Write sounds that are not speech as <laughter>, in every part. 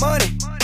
money.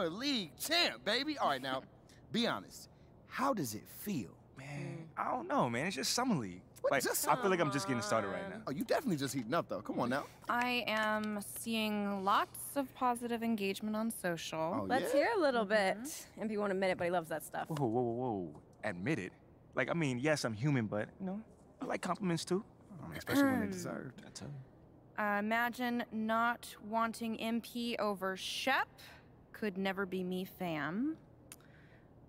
Summer League champ, baby. All right, now, <laughs> be honest. How does it feel? Man, I don't know, man. It's just summer league. What, like, just- I feel like I'm just getting started right now. Oh, you definitely just heating up, though. Come on now. I am seeing lots of positive engagement on social. Oh, Let's yeah? hear a little bit. MP won't admit it, but he loves that stuff. Whoa, whoa, whoa, whoa. Admit it. Like, I mean, yes, I'm human, but, you know, I like compliments too. I mean, especially when they're deserved. I tell you. Uh, imagine not wanting MP over Shep. Could never be me, fam.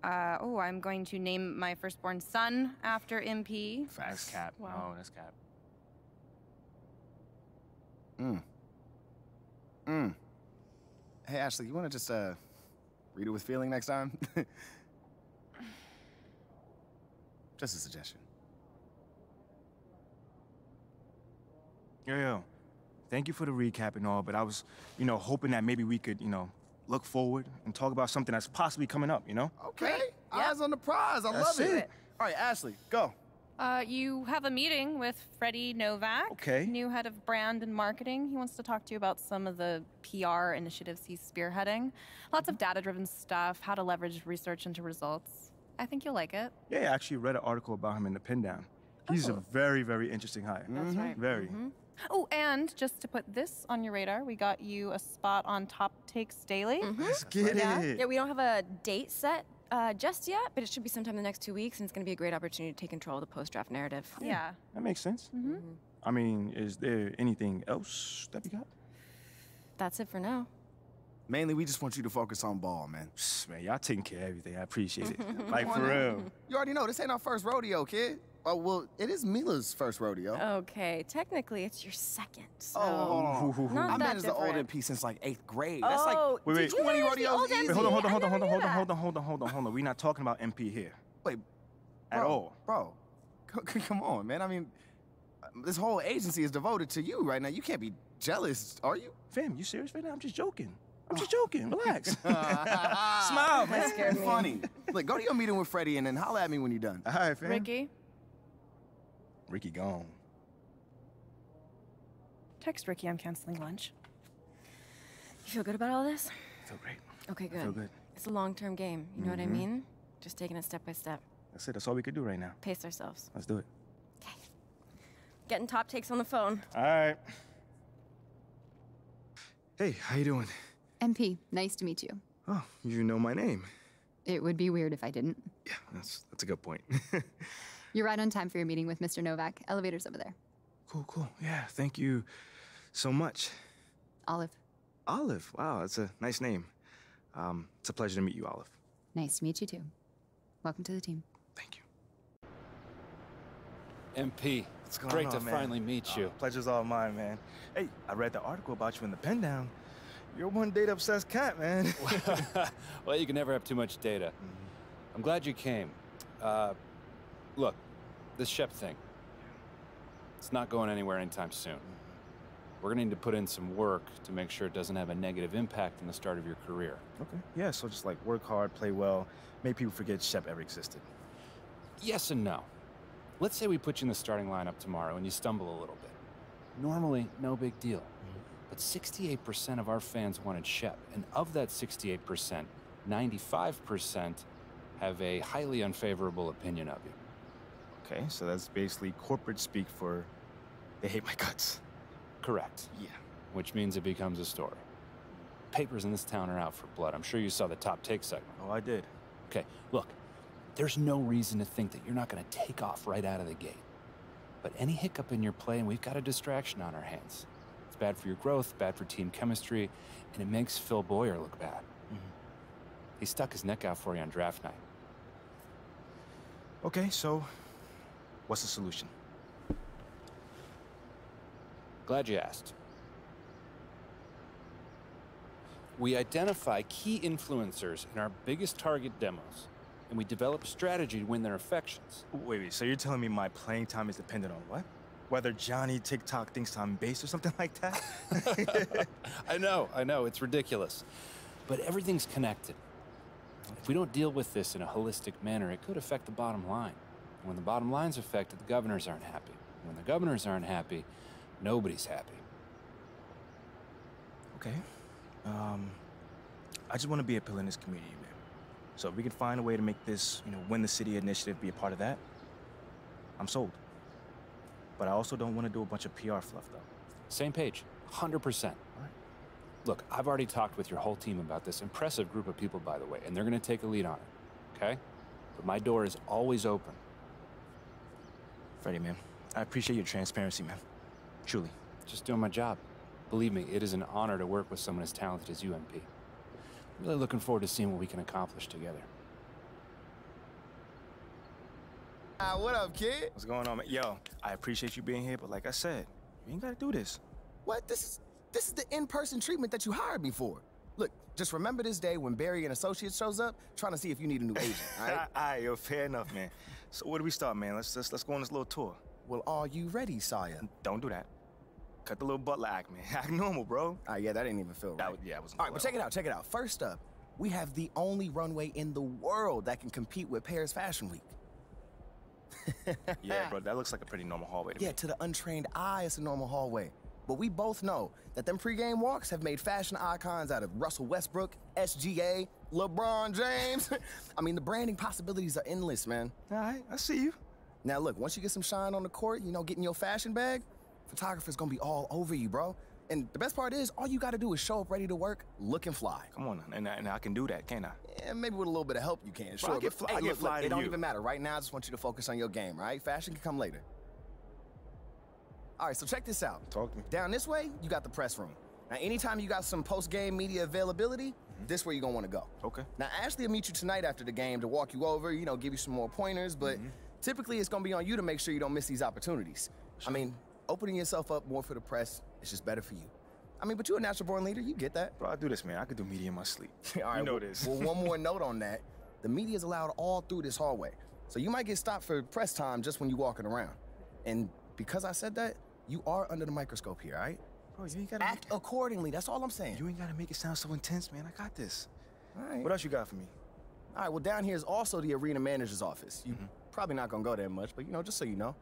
Uh, oh, I'm going to name my firstborn son after MP. That's cap. Wow. No, that's cap. Mm. Mm. Hey, Ashley, you want to just uh, read it with feeling next time? <laughs> just a suggestion. Yo, yo. Thank you for the recap and all, but I was, you know, hoping that maybe we could, you know, look forward and talk about something that's possibly coming up, you know? Okay. Eyes on the prize. I That's love it. it. All right, Ashley, go. Uh, you have a meeting with Freddie Novak, Okay. new head of brand and marketing. He wants to talk to you about some of the PR initiatives he's spearheading. Lots of data driven stuff, how to leverage research into results. I think you'll like it. Yeah, I actually read an article about him in the pin down. He's a very, very interesting hire. That's right. Very. Oh, and just to put this on your radar, we got you a spot on Top Takes Daily. Let's get Yeah. it. Yeah, we don't have a date set uh, just yet, but it should be sometime in the next two weeks, and it's going to be a great opportunity to take control of the post-draft narrative. Yeah. That makes sense. Mm-hmm. I mean, is there anything else that we got? That's it for now. Mainly, we just want you to focus on ball, man. Psst, Man, y'all taking care of everything. I appreciate it. <laughs> like, for real. You already know this ain't our first rodeo, kid. Oh, well, it is Mila's first rodeo. Okay, technically it's your second. So Oh, hold on. Not I've that been as the old. MP since like eighth grade. That's like Oh, Wait, did wait. you 20 rodeos easy. Wait, hold on, hold on, I hold on, hold on, hold on, hold on, hold on, hold on, hold on. We're not talking about MP here Wait, at bro, all. Bro, <laughs> c- c- come on, man. I mean, this whole agency is devoted to you right now. You can't be jealous, are you? Fam, you serious right now? I'm just joking. I'm just joking. Relax. <laughs> Smile, Smile, man. man. scared me. Funny. Look, go to your meeting with Freddie and then holla at me when you're done. All right, fam. Ricky, Ricky gone. text Ricky I'm canceling lunch. You feel good about all this? Feel great. Okay, I good. feel good. It's a long-term game. You know what I mm-hmm. mean? Just taking it step by step. That's it. That's all we could do right now. Pace ourselves. Let's do it. Okay. Getting top takes on the phone. All right. Hey, how you doing? MP, nice to meet you. Oh, you know my name. It would be weird if I didn't. Yeah, that's that's a good point. <laughs> You're right on time for your meeting with Mr. Novak. Elevator's over there. cool, cool. Yeah, thank you so much. Olive, Olive. Wow, that's a nice name. Um, it's a pleasure to meet you, Olive. nice to meet you too. Welcome to the team. Thank you. MP, What's going great on, to man? finally meet Oh, you. pleasure's all mine, man. Hey, I read the article about you in the pen down. You're one date obsessed cat, man. <laughs> well, you can never have too much data. Mm-hmm. I'm glad you came. Uh, look, this Shep thing, it's not going anywhere anytime soon. Mm-hmm. We're gonna need to put in some work to make sure it doesn't have a negative impact in the start of your career. okay. Yeah, so just like work hard, play well, make people forget Shep ever existed. Yes and no. Let's say we put you in the starting lineup tomorrow and you stumble a little bit. Normally, no big deal. But 68% of our fans wanted Shep, and of that 68%, 95% have a highly unfavorable opinion of you. Okay, so that's basically corporate speak for they hate my guts. Correct. Yeah. Which means it becomes a story. Papers in this town are out for blood. I'm sure you saw the top take segment. Oh, I did. Okay, look, there's no reason to think that you're not going to take off right out of the gate. But any hiccup in your play, and we've got a distraction on our hands. It's bad for your growth, bad for team chemistry, and it makes Phil Boyer look bad. Mm-hmm. He stuck his neck out for you on draft night. Okay, so What's the solution? Glad you asked. We identify key influencers in our biggest target demos, and we develop a strategy to win their affections. Wait, wait, so you're telling me my playing time is dependent on what? Whether Johnny TikTok thinks I'm base or something <laughs> like that? <laughs> I know, I know, it's ridiculous. But everything's connected. If we don't deal with this in a holistic manner, it could affect the bottom line. When the bottom line's affected, the governors aren't happy. When the governors aren't happy, nobody's happy. okay. Um, I just want to be a pillar in this community, man. So if we can find a way to make this, you know, win the city initiative be a part of that, I'm sold. But I also don't want to do a bunch of PR fluff, though. Same page, 100%. All right. Look, I've already talked with your whole team about this impressive group of people, by the way, and they're going to take a lead on it, okay? But my door is always open. Freddie, man, I appreciate your transparency, man. Truly. Just doing my job. Believe me, it is an honor to work with someone as talented as you, MP. I'm really looking forward to seeing what we can accomplish together. Ah, what up, kid? What's going on, man? Yo, I appreciate you being here, but like I said, you ain't got to do this. What? This is this is the in-person treatment that you hired me for. Look, just remember this day when Barry and Associates shows up, trying to see if you need a new agent. All right? <laughs> All right, yo, fair enough, man. So where do we start, man? Let's let's, let's go on this little tour. well, are you ready, Saya? Don't do that. Cut the little butler act, man. <laughs> Act normal, bro. Ah, yeah, that didn't even feel right. That was, yeah, it was. All right, but check it out, check it out. First up, we have the only runway in the world that can compete with Paris Fashion Week. <laughs> Yeah, bro, <laughs> that looks like a pretty normal hallway to Yeah, me. to the untrained eye, it's a normal hallway. But we both know that them pregame walks have made fashion icons out of Russell Westbrook, SGA, LeBron James. <laughs> I mean, the branding possibilities are endless, man. All right, I see you. Now, look, once you get some shine on the court, you know, getting your fashion bag, photographer's gonna be all over you, bro. And the best part is, all you gotta do is show up ready to work, looking fly. Come on, and, and I can do that, can't I? Yeah, maybe with a little bit of help, you can. Bro, Sure. I get fly- hey, I get look, fly look, to it don't you. even matter. Right now, I just want you to focus on your game, right? Fashion can come later. All right, so check this out. Talk to me. Down this way, you got the press room. Now, anytime you got some post-game media availability, this where you're gonna wanna go. Okay. Now, Ashley will meet you tonight after the game to walk you over, you know, give you some more pointers, but mm-hmm. typically it's gonna be on you to make sure you don't miss these opportunities. I mean, opening yourself up more for the press is just better for you. I mean, but you're a natural born leader, you get that. Bro, I do this, man. I could do media in my sleep. <laughs> All right, you know well, this. well, one more <laughs> note on that. The media is allowed all through this hallway. So you might get stopped for press time just when you're walking around. And because I said that, you are under the microscope here, all right? Bro, you ain't gotta Act accordingly. That's all I'm saying. You ain't gotta make it sound so intense, man. I got this. all right. What else you got for me? All right, well, down here is also the arena manager's office. You mm-hmm. probably not gonna go there much, but you know, just so you know.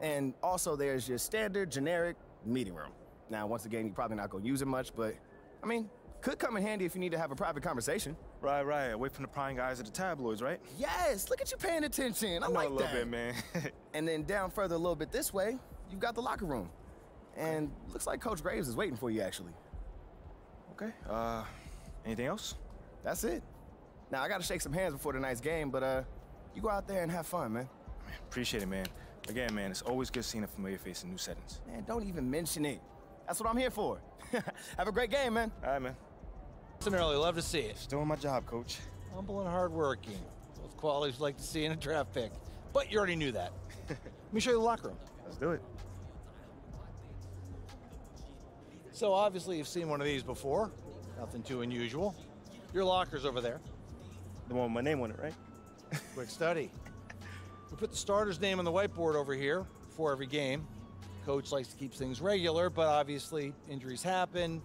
And also there's your standard generic meeting room. Now, once again, you're probably not gonna use it much, but I mean, could come in handy if you need to have a private conversation. Right, right. Away from the prying eyes of the tabloids, right? Yes, look at you paying attention. I, I know like a little that. bit, man. <laughs> And then down further a little bit this way, you've got the locker room. And looks like Coach Graves is waiting for you, actually. okay. Uh, anything else? That's it. Now, I gotta shake some hands before tonight's game, but uh, you go out there and have fun, man. Man, appreciate it, man. Again, man, it's always good seeing a familiar face in new settings. Man, don't even mention it. That's what I'm here for. <laughs> have a great game, man. All right, man. Listen early, love to see it. Just doing my job, coach. Humble and hardworking. Both qualities we like to see in a draft pick. But you already knew that. <laughs> Let me show you the locker room. Let's do it. So obviously you've seen one of these before. Nothing too unusual. Your locker's over there. The one with my name on it, right? Quick study. We put the starter's name on the whiteboard over here for every game. Coach likes to keep things regular, but obviously injuries happen,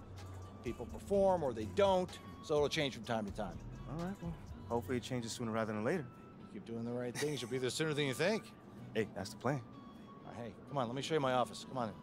people perform or they don't, so it'll change from time to time. All right, well, hopefully it changes sooner rather than later. You keep doing the right things, you'll be there sooner than you think. Hey, that's the plan. Right, hey, come on, let me show you my office. Come on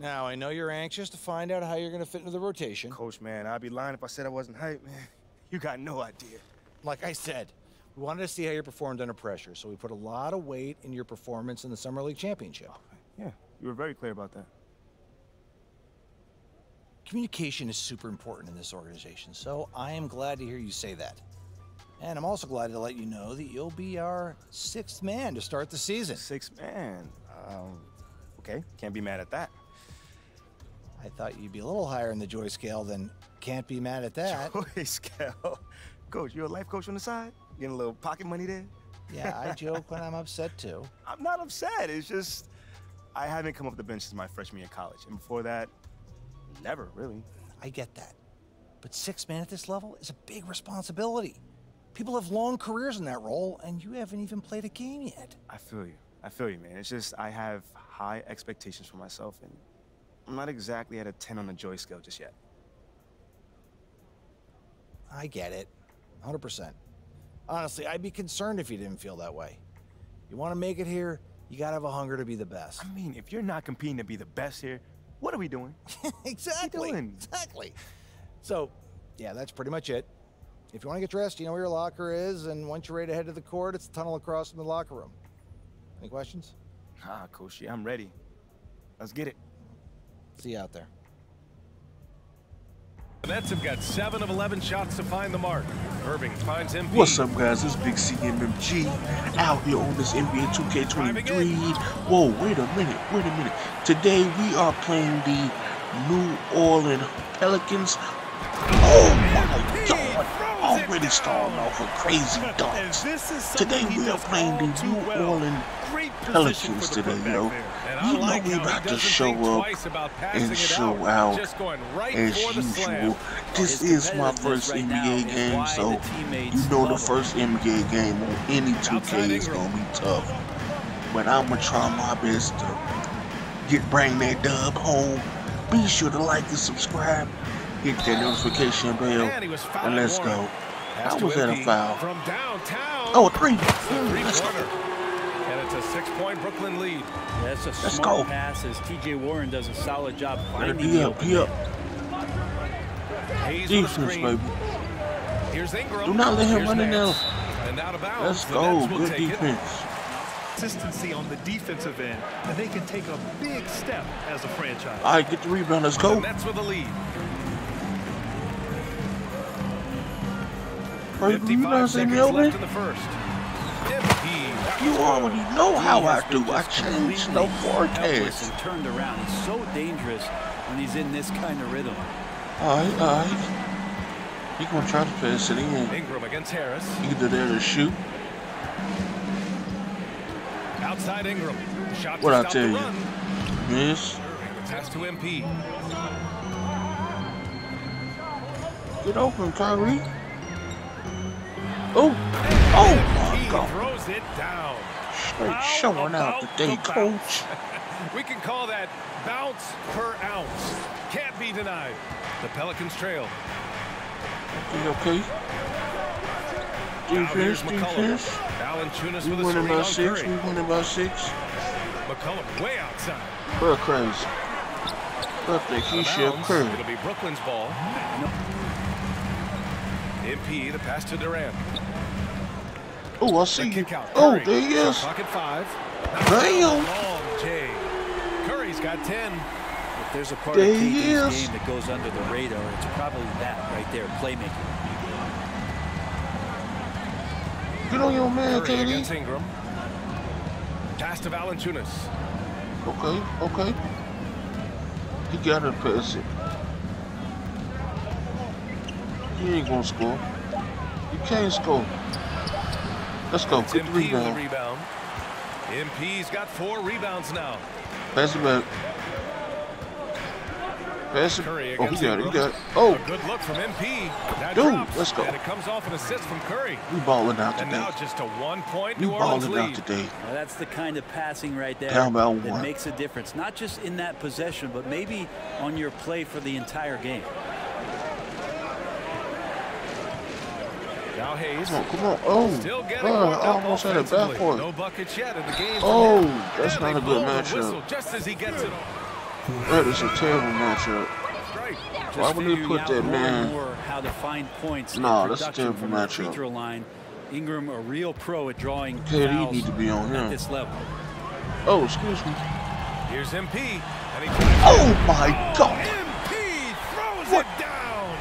Now, I know you're anxious to find out how you're going to fit into the rotation. Coach, man, I'd be lying if I said I wasn't hyped, man. You got no idea. Like I said, we wanted to see how you performed under pressure, so we put a lot of weight in your performance in the Summer League Championship. Yeah, you were very clear about that. Communication is super important in this organization, so I am glad to hear you say that. And I'm also glad to let you know that you'll be our sixth man to start the season. Sixth man. Um, okay, can't be mad at that. I thought you'd be a little higher in the joy scale than can't be mad at that. <laughs> Joy scale. Coach, You're a life coach on the side? Getting a little pocket money there? Yeah, I <laughs> joke when I'm upset too. I'm not upset. It's just I haven't come off the bench since my freshman year of college. And before that, never really. I get that. But six man at this level is a big responsibility. People have long careers in that role, and you haven't even played a game yet. I feel you. I feel you, man. It's just I have high expectations for myself, and I'm not exactly at a 10 on the joy scale just yet. I get it. 100%. Honestly, I'd be concerned if you didn't feel that way. You want to make it here, you got to have a hunger to be the best. I mean, if you're not competing to be the best here, what are we doing? <laughs> exactly. doing? Exactly. So, yeah, that's pretty much it. If you want to get dressed, you know where your locker is, and once you're ready to head to the court, it's the tunnel across from the locker room. Any questions? Ah, Coach, I'm ready. Let's get it. See you out there. The Nets have got 7 of 11 shots to find the mark. Irving finds him. What's up, guys? It's Big CMMG out here on this NBA 2K23. Whoa, wait a minute, wait a minute. Today we are playing the New Orleans Pelicans. Oh my god! Already starting off crazy <laughs> dunks. Today we are playing the New Orleans Pelicans today, yo. You know we about to show up and show out as usual. This is my first NBA game, so you know the first NBA game on any 2K is gonna be tough. But I'm gonna try my best to get bring that dub home. Be sure to like and subscribe, hit that notification bell, and let's go. I was in a foul. From downtown. Oh, a three. Mm, let's go. And it's a six-point Brooklyn lead. Yeah, that's a Let's smart go. pass as TJ Warren does a solid job Better finding be the up, open be up. man. Hayes Defense, baby. Here's Ingram. Do not let him Here's run in there. And out of bounds. Let's go. Good defense. consistency on the defensive end, and they can take a big step as a franchise. All right, get the rebound. Let's go. Nets with the lead. You 55 know seconds I'm left in the first. You already know how I do. I change no forecast. and turned around. He's so dangerous when he's in this kind of rhythm. All right. He gonna try to pass it in. Ingram against Harris. Either there to shoot. Outside Ingram. Shot What I tell you? Miss. Pass to MP. Get open, Kyrie. Oh, oh my God. throws it down. Straight showing out today, the coach. <laughs> We can call that bounce per ounce. Can't be denied. The Pelicans trail. Okay, Defense, defense. Valanciunas We winning by six. Curry. We winning by six. McCollum way outside. We're crazy. Up of Keisha. Curry. It'll be Brooklyn's ball. MP, the pass to Durant. Oh, I see you. kick out. Oh, there he is. clock at five. Damn. Long Jay. Curry's got 10. If there's a part There of he KD's game that goes under the radar, it's probably that right there, playmaking. Get on your man, Curry KD. against Ingram. Pass to Valanciunas. Okay, okay. He gotta pass it. He ain't gonna score. You can't score. Let's go. It's Get the MP with the rebound. rebound. MP's got four rebounds now. Pass it back. Pass it. Curry Oh, he got it. He got it. Oh, A good look from MP. That Dude, drops, let's go. And it comes off an assist from Curry. we balling out And today. now just a one-point We New Orleans balling out lead. today. Now, that's the kind of passing right there Down by that one. makes a difference, not just in that possession, but maybe on your play for the entire game. Now Hayes. Come on, come on. Oh, Still God, I almost had a offensively. backcourt. No buckets yet in the game. Oh, that's not a good matchup. Just as he gets it. That is a terrible matchup. Straight. Why would they put that man? how to find points Nah, that's a terrible from the free matchup. line. Ingram, a real pro at drawing KD need to be on at him. this level. Oh, excuse me. Here's MP. And he Oh my God. Oh, MP throws What? it down.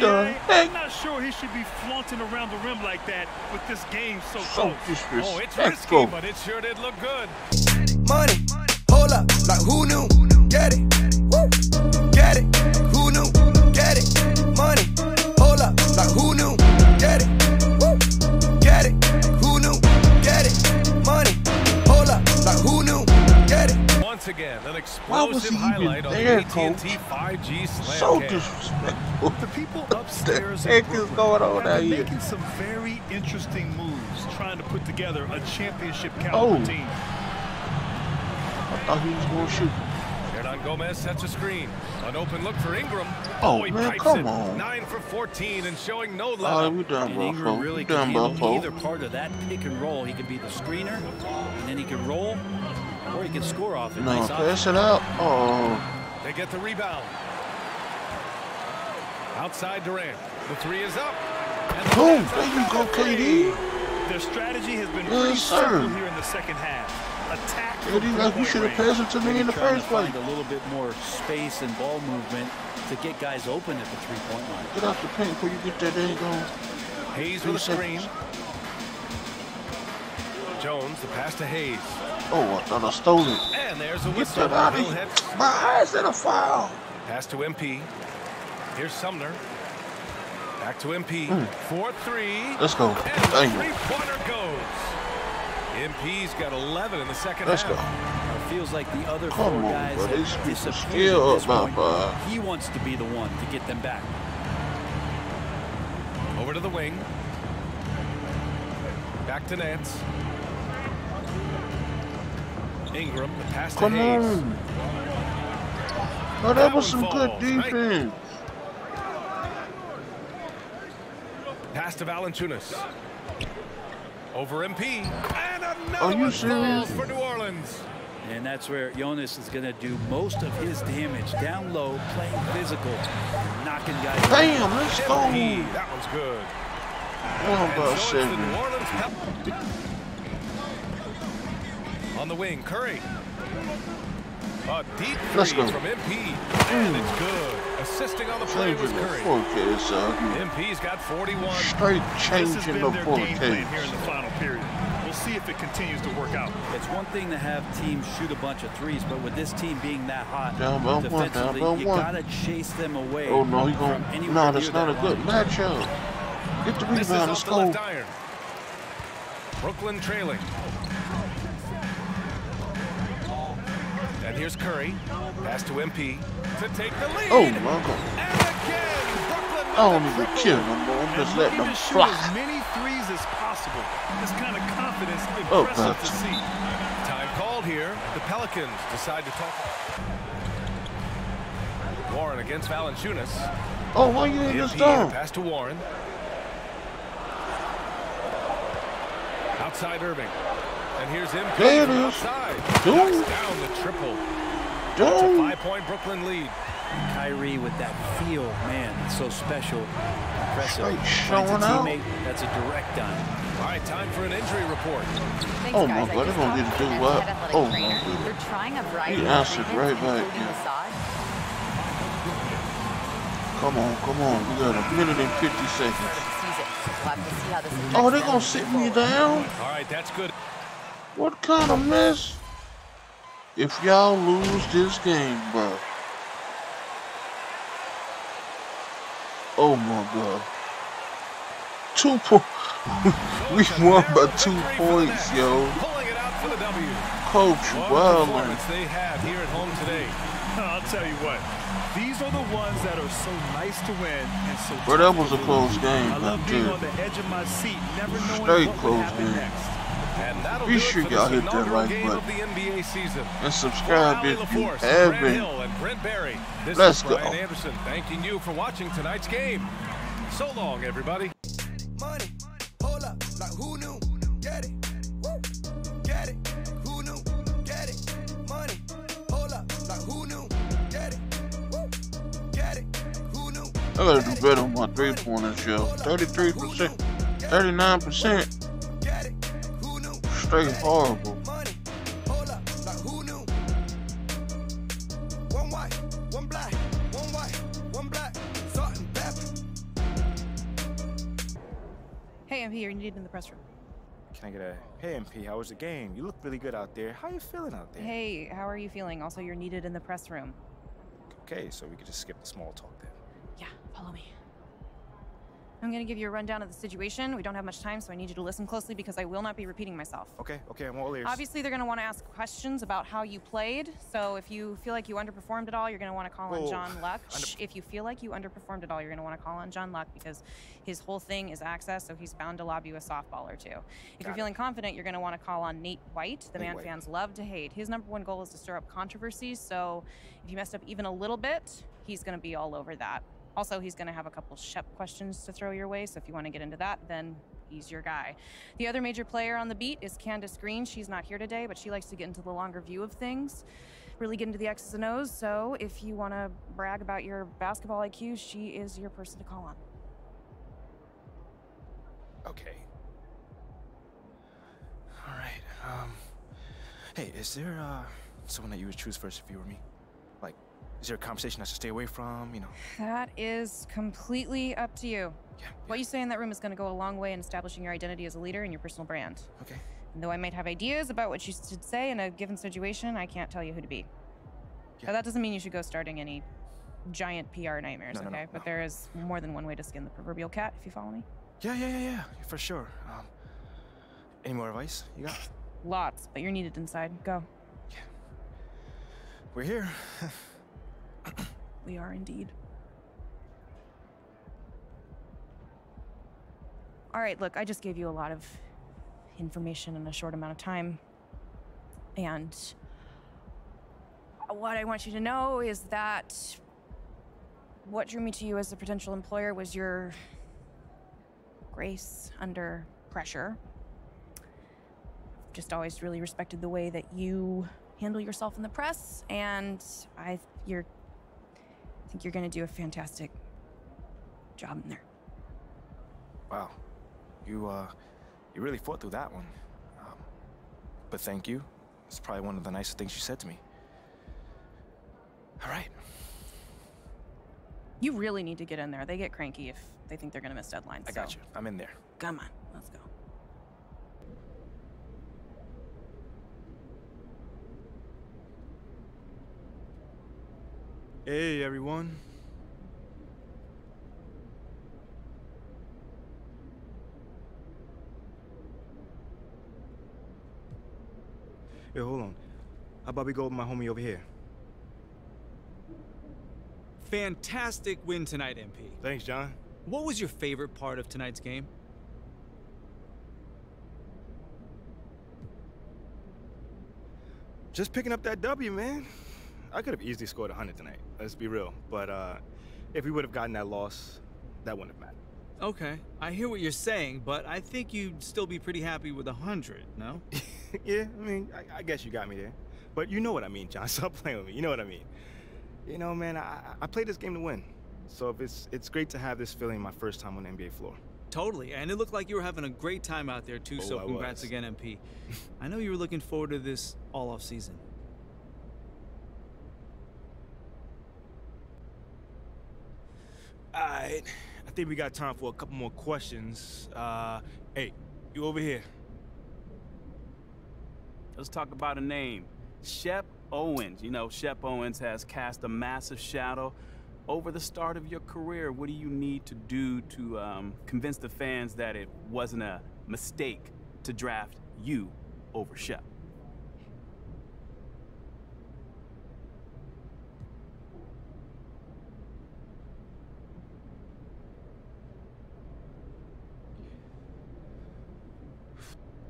The heck? I'm not sure he should be flaunting around the rim like that with this game so So close. Oh, it's risky, but it sure did look good. Money, hold up, like who knew? Get it, woo, get it, explosive he even highlight on there, the AT&T 5G slam So cam. disrespectful. The people What upstairs the heck is going on out here? making some very interesting moves, trying to put together a championship Oh. caliber team. I thought he was going to shoot. Hernangomez sets a screen. An open look for Ingram. Oh, oh he man, come it. on. 9 for 14 and showing no let All right, up. we done, And bro. Ingram We really can done, handle bro. either part of that pick and roll. He can be the screener, and then he can roll, or he can score off it. No, nice pass it out. Oh, They get the rebound. Outside Durant. The three is up. And boom. Nets There you go. KD. Their strategy has been Yes, pretty sir. here in the second half. Attack KD, like you should have passed it to me in the trying first to place. find a little bit more space and ball movement to get guys open at the three-point line. Get out the paint before you get that thing going. Hayes with a screen. Jones, the pass to Hayes. Oh, I thought I stole it. And there's a Get whistle. that out of He'll here. head My eyes in a foul. Pass to MP. Here's Sumner. Back to MP. Mm. 4-3. Let's go. Thank you. three-pointer goes. MP's got 11 in the second Let's half. go. It feels like the other Come four on, guys bro. have disappeared at this point. five. He wants to be the one to get them back. Over to the wing. Back to Nance. Ingram, the pass to Come Hayes. on. Oh, that That was some good falls. Right. defense. Pass to Valanciunas. Over MP. And another Are you one falls for New Orleans. And that's where Jonas is going to do most of his damage. Down low, playing physical, knocking guys out. Bam, let's go. That one's good. One And about so seven. New Orleans Pel- On the wing, Curry. A deep Let's three go. from MP. And it's good. Assisting on the play Changing was Curry. forecast out here. MP's got 41. Straight This has changing been the their game plan here in the final period. We'll see if it continues to work out. It's one thing to have teams shoot a bunch of threes, but with this team being that hot Down by one, down defensively, by you one. gotta chase them away. Oh, no, he from going anywhere No, near that's not a good line. matchup. Get the This is rebound. Let's go. iron. Brooklyn trailing. Here's Curry. Pass to MP to take the lead. Oh, my God. And again, Brooklyn I don't even kill them, bro. I'm just letting them fly. as many threes as possible. This kind of confidence Oh, impressive to see. Time called here. The Pelicans decide to talk. Warren against Valanciunas. Oh, why you in this down? pass to Warren. Outside Irving. And here's MP There it is. outside. Down the triple. That's oh. a five-point Brooklyn lead. Kyrie with that feel, man, it's so special, impressive. Straight showing out. that's a direct dime. All right, time for an injury report. Thanks, Oh, guys. my I God, just they're gonna talked to to do what? head oh, athletic Oh, my trainer. goodness. They're trying a variety He of answered right back, including yeah. massage. Come on, come on. We got a minute and 50 seconds. Just use it. We'll have to see how this Oh, they them gonna sit me down? All right, that's good. What kind of mess? If y'all lose this game, bro. Oh my god. Two points. <laughs> we won by two points, yo. Coach Wildman. they have here at home today. I'll tell you what. These are the ones that are so nice to win and so Bro, that was a close game, I love being on the edge of my seat, never knowing Straight what close game. next. And that'll Be sure y'all hit that like button. the NBA season. And subscribe if you haven't. Hill and Brent Barry. This Let's go. Brian Anderson thanking you for watching tonight's game. So long, everybody. Money, hold up, like who knew? Get it, woo, get it, who knew? Get it, money, hold up, like who knew? Get it, woo, get it, who knew? I gotta do better on my three pointers, yo. 33%, 39%. Straight horrible. Money, hold up, like who knew? One white, one black, one white, one black, salt and pepper. Hey, MP, you're needed in the press room. Can I get a hey MP? How was the game? You look really good out there. How you feeling out there? Hey, how are you feeling? Also, you're needed in the press room. Okay, so we could just skip the small talk then. Yeah, follow me. I'm going to give you a rundown of the situation. We don't have much time, so I need you to listen closely because I will not be repeating myself. Okay, okay, I'm all ears. Obviously, they're going to want to ask questions about how you played. So if you feel like you underperformed at all, you're going to want to call on John Luck. Shh, if you feel like you underperformed at all, you're going to want to call on John Luck because his whole thing is access, so he's bound to lob you a softball or two. If Got you're it. feeling confident, you're going to want to call on Nate White, the Nate man White. fans love to hate. His number one goal is to stir up controversies, so if you messed up even a little bit, he's going to be all over that. Also, he's going to have a couple Shep questions to throw your way, so if you want to get into that, then he's your guy. The other major player on the beat is Candace Green. She's not here today, but she likes to get into the longer view of things, really get into the X's and O's. So if you want to brag about your basketball IQ, she is your person to call on. Okay. All right. Um. Hey, is there uh someone that you would choose first if you were me? Is there a conversation I should stay away from? You know. That is completely up to you. Yeah. What you say in that room is going to go a long way in establishing your identity as a leader and your personal brand. Okay. And though I might have ideas about what you should say in a given situation, I can't tell you who to be. Yeah. But that doesn't mean you should go starting any giant PR nightmares, No, no, no, okay? But there is more than one way to skin the proverbial cat, if you follow me. Yeah, yeah, yeah, yeah, for sure. Um. Any more advice you got? Lots, but you're needed inside. Go. Yeah. We're here. <laughs> We are indeed. All right, look, I just gave you a lot of information in a short amount of time. And what I want you to know is that what drew me to you as a potential employer was your grace under pressure. Just always really respected the way that you handle yourself in the press, and I you're I think you're gonna do a fantastic job in there. Wow. You uh, you really fought through that one. Um, but thank you. It's probably one of the nicest things you said to me. All right. You really need to get in there. They get cranky if they think they're gonna miss deadlines. I got you. I'm in there. Come on, let's go. Hey, everyone. Hey, hold on. How about we go with my homie over here? Fantastic win tonight, MP. Thanks, John. What was your favorite part of tonight's game? Just picking up that W, man. I could have easily scored 100 tonight. Let's be real. But uh, if we would have gotten that loss, that wouldn't have mattered. Okay, I hear what you're saying, but I think you'd still be pretty happy with 100, no? <laughs> yeah, I mean, I, I guess you got me there. But you know what I mean, John. <laughs> Stop playing with me. You know what I mean. You know, man, I, I played this game to win. So if it's it's great to have this feeling my first time on the NBA floor. Totally, and it looked like you were having a great time out there too, Oh, so congrats again, MP. <laughs> I know you were looking forward to this all off season. All right, I think we got time for a couple more questions. Uh, hey, you over here? Let's talk about a name. Shep Owens. You know, Shep Owens has cast a massive shadow over the start of your career. What do you need to do to um, convince the fans that it wasn't a mistake to draft you over Shep?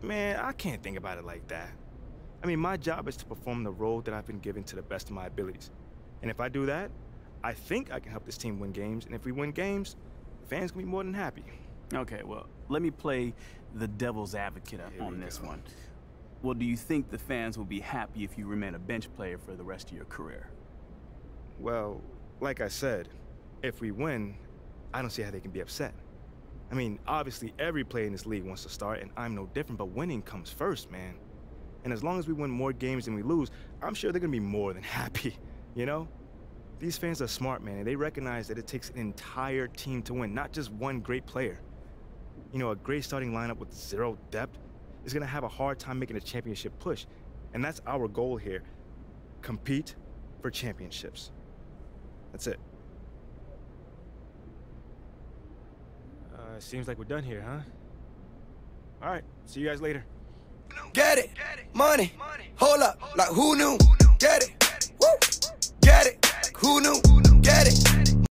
Man, I can't think about it like that. I mean, my job is to perform the role that I've been given to the best of my abilities. And if I do that, I think I can help this team win games. And if we win games, fans can be more than happy. Okay, well, let me play the devil's advocate up on this one. Well, do you think the fans will be happy if you remain a bench player for the rest of your career? Well, like I said, if we win, I don't see how they can be upset. I mean, obviously, every player in this league wants to start, and I'm no different, but winning comes first, man. And as long as we win more games than we lose, I'm sure they're gonna be more than <laughs> happy, you know? These fans are smart, man, and they recognize that it takes an entire team to win, not just one great player. You know, a great starting lineup with zero depth is gonna have a hard time making a championship push. And that's our goal here compete for championships. That's it. It seems like we're done here, huh? All right, see you guys later. Get it, money, hold up, like who knew? Get it, woo, get it, who knew?